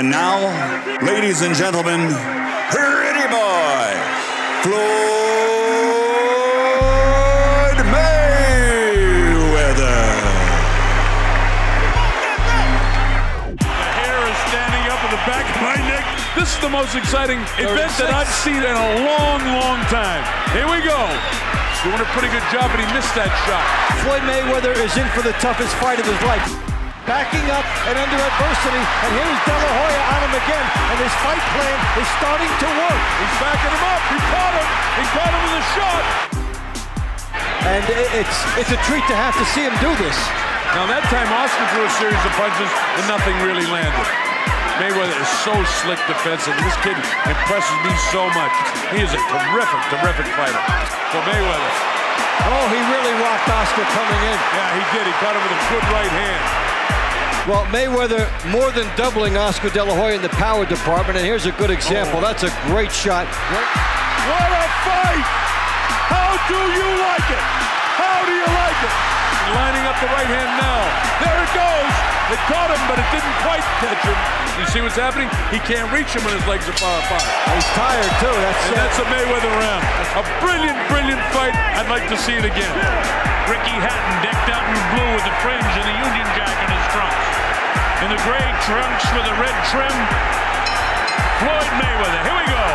And now, ladies and gentlemen, Pretty Boy, Floyd Mayweather. The hair is standing up in the back of my neck. This is the most exciting event that I've seen in a long, long time. Here we go. Doing a pretty good job, but he missed that shot. Floyd Mayweather is in for the toughest fight of his life. Backing up and under adversity, and here's De La Hoya on him again, and his fight plan is starting to work. He's backing him up. He caught him. He caught him with a shot. And it's it's a treat to have to see him do this. Now that time Oscar threw a series of punches and nothing really landed. Mayweather is so slick defensively. This kid impresses me so much. He is a terrific, terrific fighter. For Mayweather. Oh, he really rocked Oscar coming in. Yeah, he did. He caught him with a good right hand. Well, Mayweather more than doubling Oscar De La Hoya in the power department, and here's a good example. Oh. That's a great shot. What a fight! How do you like it? How do you like it? Lining up the right hand now. There it goes. It caught him, but it didn't quite catch him. You see what's happening? He can't reach him when his legs are far apart. He's tired too. That's And that's a Mayweather round. A brilliant, brilliant fight. I'd like to see it again. Ricky Hatton decked out in blue with the fringe and the Union Jack in his trunks. In the gray trunks with the red trim, Floyd Mayweather. Here we go.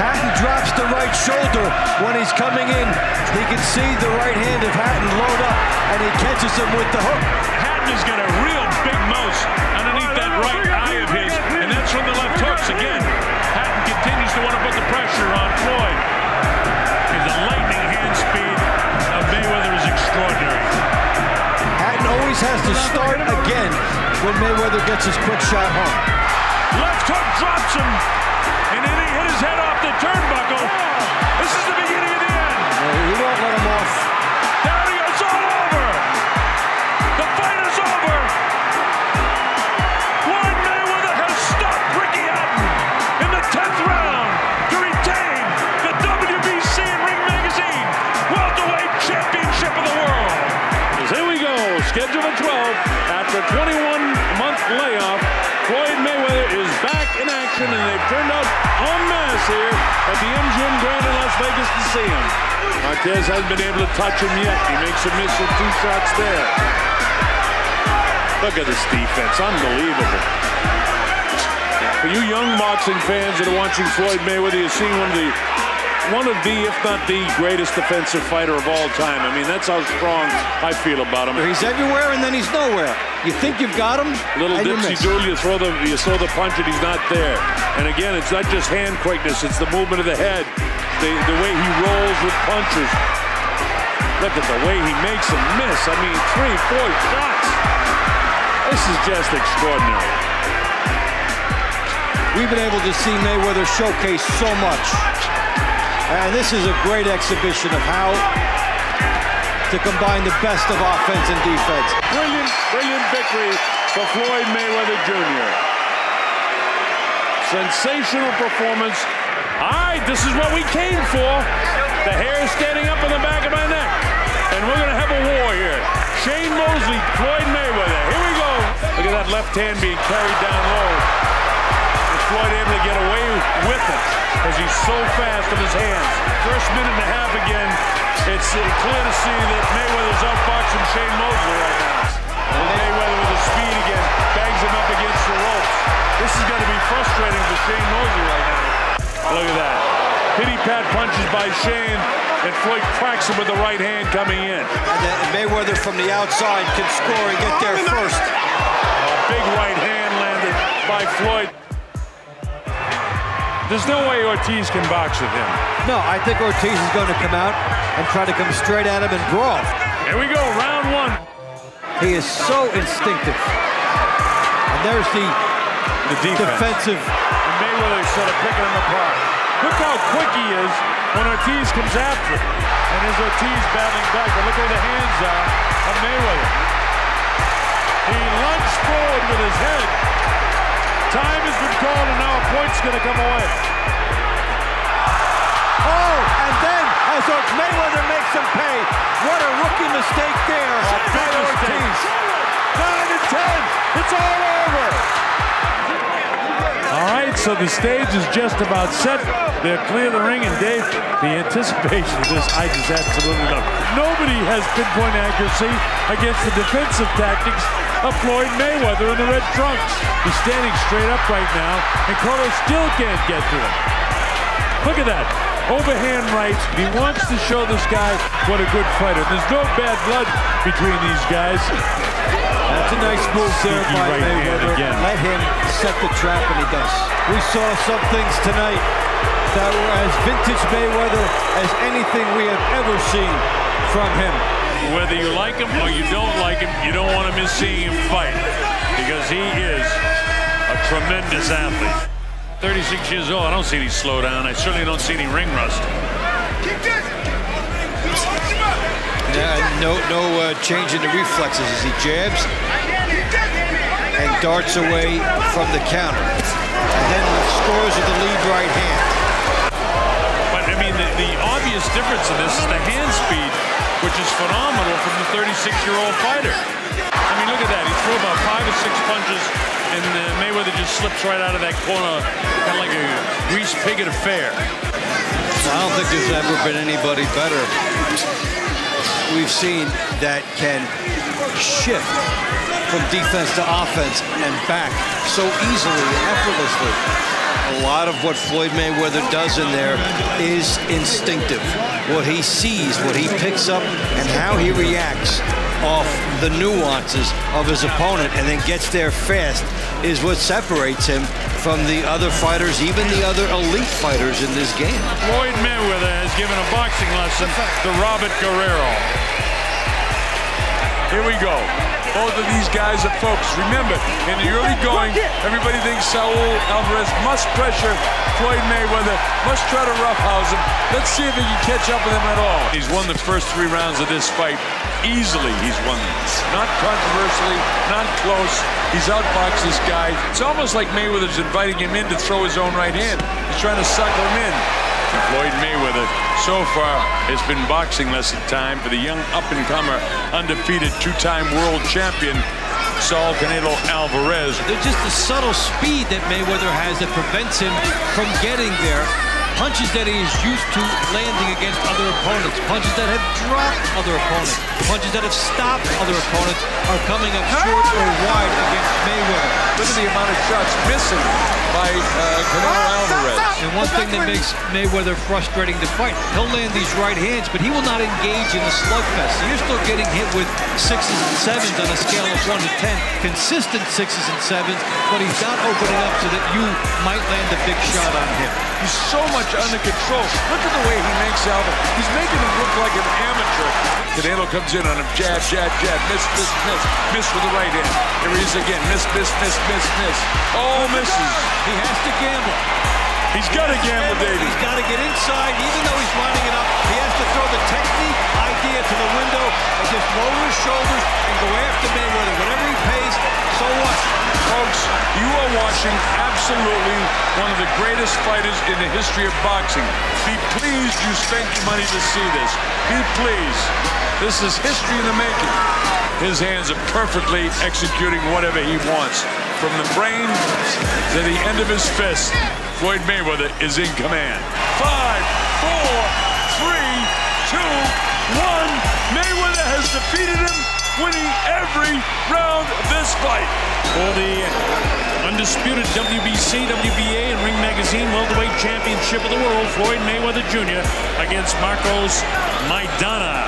Hatton drops the right shoulder when he's coming in. He can see the right hand of Hatton load up, and he catches him with the hook. Has got a real big mouse underneath that right eye of his, and that's from the left hooks again. Hatton continues to want to put the pressure on Floyd. And the lightning hand speed of Mayweather is extraordinary. Hatton always has to start again when Mayweather gets his quick shot home. Left hook drops him, and then he hit his head off the turnbuckle. This is the beginning of the end. He won't let him a 21-month layoff, Floyd Mayweather is back in action, and they've turned out en masse here at the MGM Grand in Las Vegas to see him. Marquez hasn't been able to touch him yet. He makes a miss with two shots there. Look at this defense, unbelievable. For you young boxing fans that are watching Floyd Mayweather, you're seeing one of the one of the, if not the greatest defensive fighter of all time. I mean, that's how strong I feel about him. He's everywhere and then he's nowhere. You think you've got him, Little dipsy doodle, you throw the you throw the punch and he's not there. And again, it's not just hand quickness; it's the movement of the head, the the way he rolls with punches. Look at the way he makes them miss. I mean, three, four shots. This is just extraordinary. We've been able to see Mayweather showcase so much. And this is a great exhibition of how to combine the best of offense and defense. Brilliant, brilliant victory for Floyd Mayweather Jr. Sensational performance. All right, this is what we came for. The hair is standing up on the back of my neck. And we're going to have a war here. Shane Mosley, Floyd Mayweather. Here we go. Look at that left hand being carried down low. Floyd able to get away with it because he's so fast with his hands. First minute and a half again. It's uh, clear to see that Mayweather's outboxing Shane Mosley right now. And Mayweather with the speed again, bangs him up against the ropes. This is going to be frustrating for Shane Mosley right now. Look at that. Pity pat punches by Shane, and Floyd cracks him with the right hand coming in. And Mayweather from the outside can score and get there first. A big right hand landed by Floyd. There's no way Ortiz can box with him. No, I think Ortiz is going to come out and try to come straight at him and brawl. Here we go, round one. He is so instinctive. And there's the The defense. defensive. And Mayweather sort of picking him apart. Look how quick he is when Ortiz comes after him. And there's Ortiz battling back, but look where the hands are of Mayweather. He lunged forward with his head. Time has been called, and now a point's going to come away. Oh, and then as Mayweather makes him pay, what a rookie mistake there big by mistake. Ortiz. Nine and ten. It's all over. Right, so the stage is just about set. They'll clear the ring, and Dave, the anticipation of this, I just absolutely love. Nobody has pinpoint accuracy against the defensive tactics of Floyd Mayweather in the red trunks. He's standing straight up right now, and Cotto still can't get to him. Look at that. Overhand right. He wants to show this guy what a good fighter. There's no bad blood between these guys. That's a nice move there by right Mayweather. again. Let him set the trap, and he does. We saw some things tonight that were as vintage Mayweather as anything we have ever seen from him. Whether you like him or you don't like him, you don't want to miss seeing him fight because he is a tremendous athlete. 36 years old, I don't see any slowdown. I certainly don't see any ring rust. Yeah, no, no uh, change in the reflexes as he jabs and darts away from the counter, and then scores with the lead right hand. But I mean, the, the obvious difference in this is the hand speed, which is phenomenal from the 36-year-old fighter. I mean, look at that. He threw about five or six punches, and uh, Mayweather just slips right out of that corner, kind of like a greased pig at a fair. I don't think there's ever been anybody better we've seen that can shift from defense to offense and back so easily and effortlessly. A lot of what Floyd Mayweather does in there is instinctive. What he sees, what he picks up, and how he reacts off the nuances of his opponent and then gets there fast is what separates him from the other fighters, even the other elite fighters in this game. Floyd Mayweather has given a boxing lesson to Robert Guerrero. Here we go. Both of these guys are focused. Remember, in the early going, everybody thinks Saul Alvarez must pressure Floyd Mayweather, must try to roughhouse him. Let's see if he can catch up with him at all. He's won the first three rounds of this fight. Easily, he's won them. Not controversially, not close. He's outboxed this guy. It's almost like Mayweather's inviting him in to throw his own right hand. He's trying to sucker him in. Floyd Mayweather, so far, has been boxing lesson time for the young up-and-comer, undefeated two-time world champion, Saul Canelo Alvarez. There's just the subtle speed that Mayweather has that prevents him from getting there. Punches that he is used to landing against other opponents. Punches that have dropped other opponents. Punches that have stopped other opponents are coming up short or wide against Mayweather. Look at the amount of shots missing by uh, Canelo Alvarez. And one thing that makes Mayweather frustrating to fight, he'll land these right hands, but he will not engage in a slugfest. So you're still getting hit with sixes and sevens on a scale of one to ten, consistent sixes and sevens, but he's not opening up so that you might land a big shot on him. He's so much under control. Look at the way he makes Alvarez. He's making him look like an amateur. Canelo comes in on him, jab, jab, jab, miss, miss, miss, miss with the right hand. Here he is again, miss, miss, miss, miss, Oh, misses. He has to gamble. He's got to gamble, Davey. He's got to get inside, even though he's lining it up. He has to throw the technique idea to the window and just lower his shoulders and go after Mayweather. Whatever he pays, so what? Folks, you are watching absolutely one of the greatest fighters in the history of boxing. Be pleased you spent your money to see this. Be pleased. This is history in the making. His hands are perfectly executing whatever he wants. From the brain to the end of his fist, Floyd Mayweather is in command. Five, four, three, two, one. Mayweather has defeated him, winning every round of this fight. For the undisputed WBC, WBA, and Ring Magazine Welterweight Championship of the World, Floyd Mayweather Jr. against Marcos Maidana.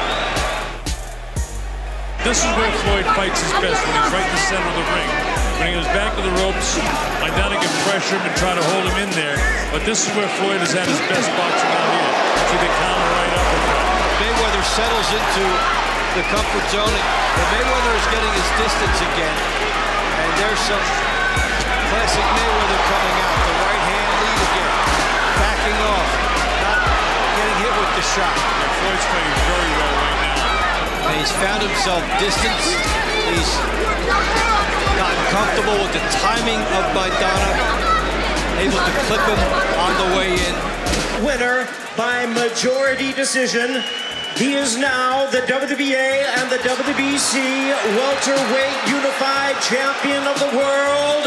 This is where Floyd fights his best, when he's right in the center of the ring. When he goes back to the ropes, Maidana can pressure him and try to hold him in there. But this is where Floyd has had his best boxing out here. See the counter right up. Mayweather settles into the comfort zone, and Mayweather is getting his distance again. And there's some classic Mayweather coming out. The right hand lead again. Backing off. Not getting hit with the shot. Yeah, Floyd's playing very well right now. And he's found himself distanced. He's gotten comfortable with the timing of Maidana. Able to clip him on the way in. winner by majority decision. He is now the WBA and the WBC welterweight unified champion of the world,